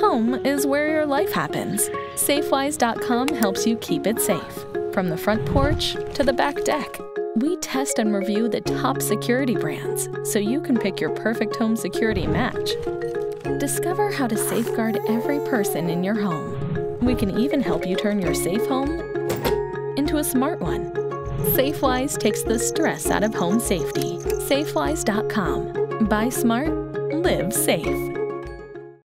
Home is where your life happens. Safewise.com helps you keep it safe. From the front porch to the back deck, we test and review the top security brands so you can pick your perfect home security match. Discover how to safeguard every person in your home. We can even help you turn your safe home into a smart one. SafeWise takes the stress out of home safety. SafeWise.com. Buy smart, live safe.